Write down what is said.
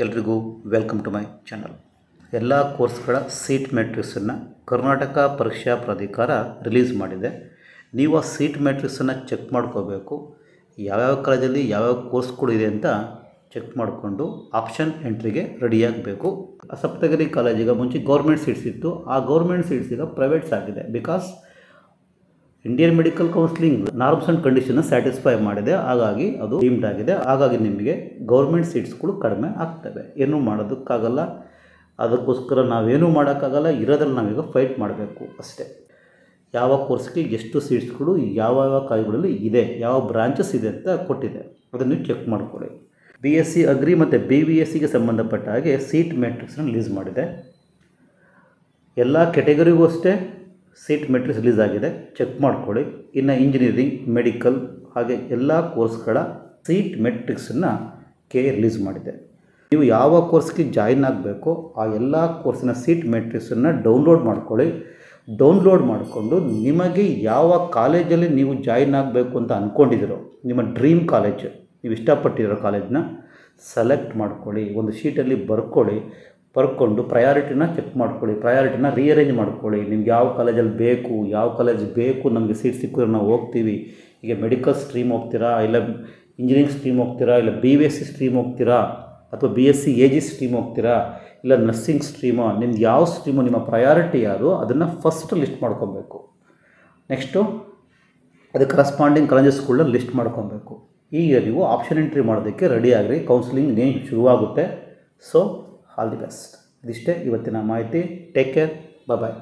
ಎಲ್ರಿಗೂ welcome to my channel ಎಲ್ಲ ಕೋರ್ಸ್ಗಳ ಸೀಟ್ ಮೆಟ್ರಿಕ್ಸನ್ನು ಕರ್ನಾಟಕ ಪರೀಕ್ಷಾ ಪ್ರಾಧಿಕಾರ ರಿಲೀಸ್ ಮಾಡಿದೆ. ನೀವು ಆ ಸೀಟ್ ಮೆಟ್ರಿಕ್ಸನ್ನು ಚೆಕ್ ಮಾಡ್ಕೋಬೇಕು. ಯಾವ್ಯಾವ ಕಾಲೇಜಲ್ಲಿ ಯಾವ್ಯಾವ ಕೋರ್ಸ್ಗಳು ಇದೆ ಅಂತ ಚೆಕ್ ಮಾಡಿಕೊಂಡು ಆಪ್ಷನ್ ಎಂಟ್ರಿಗೆ ರೆಡಿಯಾಗಬೇಕು ಸಪ್ತಗಿರಿ ಕಾಲೇಜಿಗೆ ಮುಂಚೆ ಗೌರ್ಮೆಂಟ್ ಸೀಟ್ಸ್ ಇತ್ತು. ಆ ಗೌರ್ಮೆಂಟ್ ಸೀಟ್ಸ್ ಈಗ ಪ್ರೈವೇಟ್ಸ್ ಆಗಿದೆ. Because Indian medical counselling norms and condition satisfy ಮಾಡಿದೆ. ಹಾಗಾಗಿ ಅದು ಡೀಮ್ಡ್ ಆಗಿದೆ. ಹಾಗಾಗಿ ನಿಮಗೆ ಗೌರ್ಮೆಂಟ್ ಸೀಟ್ಸ್ಗಳು ಕಡಿಮೆ ಆಗ್ತವೆ. ಏನೂ ಮಾಡೋದಕ್ಕಾಗಲ್ಲ. ಅದಕ್ಕೋಸ್ಕರ ನಾವೇನೂ ಮಾಡೋಕ್ಕಾಗಲ್ಲ. ಇರೋದ್ರಲ್ಲಿ ನಾವೀಗ ಫೈಟ್ ಮಾಡಬೇಕು ಅಷ್ಟೇ. ಯಾವ ಕೋರ್ಸ್ಗೆ ಎಷ್ಟು ಸೀಟ್ಸ್ಗಳು ಯಾವ ಯಾವ ಕಾಯಿಗಳಲ್ಲಿ ಇದೆ, ಯಾವ ಬ್ರಾಂಚಸ್ ಇದೆ ಅಂತ ಕೊಟ್ಟಿದೆ. ಅದನ್ನು ಚೆಕ್ ಮಾಡಿಕೊಳ್ಳಿ. ಬಿ ಎಸ್ ಸಿ ಅಗ್ರಿ ಮತ್ತು ಬಿ ವಿ ಎಸ್ ಸಿಗೆ ಸಂಬಂಧಪಟ್ಟ ಹಾಗೆ ಸೀಟ್ ಮ್ಯಾಟ್ರಿಕ್ಸ್ನ ರಿಲೀಸ್ ಮಾಡಿದೆ. ಎಲ್ಲ ಕೆಟಗರಿಗೂ ಅಷ್ಟೇ. ಸೀಟ್ ಮೆಟ್ರಿಕ್ಸ್ ರಿಲೀಸ್ ಆಗಿದೆ. ಚೆಕ್ ಮಾಡ್ಕೊಳ್ಳಿ. ಇನ್ನು ಇಂಜಿನಿಯರಿಂಗ್ ಮೆಡಿಕಲ್ ಹಾಗೆ ಎಲ್ಲ ಕೋರ್ಸ್ಗಳ ಸೀಟ್ ಮೆಟ್ರಿಕ್ಸನ್ನು ಕೆ ರಿಲೀಸ್ ಮಾಡಿದೆ. ನೀವು ಯಾವ ಕೋರ್ಸ್ಗೆ ಜಾಯಿನ್ ಆಗಬೇಕೋ ಆ ಎಲ್ಲ ಕೋರ್ಸಿನ ಸೀಟ್ ಮೆಟ್ರಿಕ್ಸನ್ನು ಡೌನ್ಲೋಡ್ ಮಾಡ್ಕೊಳ್ಳಿ. ಡೌನ್ಲೋಡ್ ಮಾಡಿಕೊಂಡು ನಿಮಗೆ ಯಾವ ಕಾಲೇಜಲ್ಲಿ ನೀವು ಜಾಯಿನ್ ಆಗಬೇಕು ಅಂತ ಅಂದ್ಕೊಂಡಿದ್ದೀರೋ ನಿಮ್ಮ ಡ್ರೀಮ್ ಕಾಲೇಜ್ ನೀವು ಇಷ್ಟಪಟ್ಟಿರೋ ಕಾಲೇಜನ್ನ ಸೆಲೆಕ್ಟ್ ಮಾಡ್ಕೊಳ್ಳಿ. ಒಂದು ಶೀಟಲ್ಲಿ ಬರ್ಕೊಳ್ಳಿ. ಬರ್ಕೊಂಡು ಪ್ರಯಾರಿಟಿನ ಚೆಕ್ ಮಾಡ್ಕೊಳ್ಳಿ ಪ್ರಯಾರಿಟಿನ ರೀಅರೇಂಜ್ ಮಾಡ್ಕೊಳ್ಳಿ. ನಿಮ್ಗೆ ಯಾವ ಕಾಲೇಜಲ್ಲಿ ಬೇಕು, ಯಾವ ಕಾಲೇಜ್ ಬೇಕು, ನಮಗೆ ಸೀಟ್ ಸಿಕ್ಕಿದ್ರೆ ನಾವು ಹೋಗ್ತೀವಿ. ಈಗ ಮೆಡಿಕಲ್ ಸ್ಟ್ರೀಮ್ ಹೋಗ್ತೀರಾ, ಇಲ್ಲ ಇಂಜಿನಿಯರಿಂಗ್ ಸ್ಟ್ರೀಮ್ ಹೋಗ್ತೀರಾ, ಇಲ್ಲ ಬಿ ಎಸ್ ಸಿ ಸ್ಟ್ರೀಮ್ ಹೋಗ್ತೀರಾ, ಅಥವಾ B S C A G stream ಹೋಗ್ತೀರಾ, ಇಲ್ಲ ನರ್ಸಿಂಗ್ ಸ್ಟ್ರೀಮೋ ನಿಮ್ಗೆ ಯಾವ ಸ್ಟ್ರೀಮು ನಿಮ್ಮ ಪ್ರಯಾರಿಟಿ ಯಾರು, ಅದನ್ನು ಫಸ್ಟ್ ಲಿಸ್ಟ್ ಮಾಡ್ಕೊಬೇಕು. ನೆಕ್ಸ್ಟು ಅದಕ್ಕೆ ಕರೆಸ್ಪಾಂಡಿಂಗ್ ಕಾಲೇಜಸ್ಗಳನ್ನ ಲಿಸ್ಟ್ ಮಾಡ್ಕೊಬೇಕು. ಈಗ ನೀವು ಆಪ್ಷನ್ ಎಂಟ್ರಿ ಮಾಡೋದಕ್ಕೆ ರೆಡಿ ಕೌನ್ಸಿಲಿಂಗ್ ನೇಮ್ ಶುರುವಾಗುತ್ತೆ. ಸೊ ಆಲ್ ದಿ ಬೆಸ್ಟ್ ಇದಿಷ್ಟೇ ಇವತ್ತಿನ ಮಾಹಿತಿ ಟೇಕ್ ಕೇರ್ ಬಾಯ್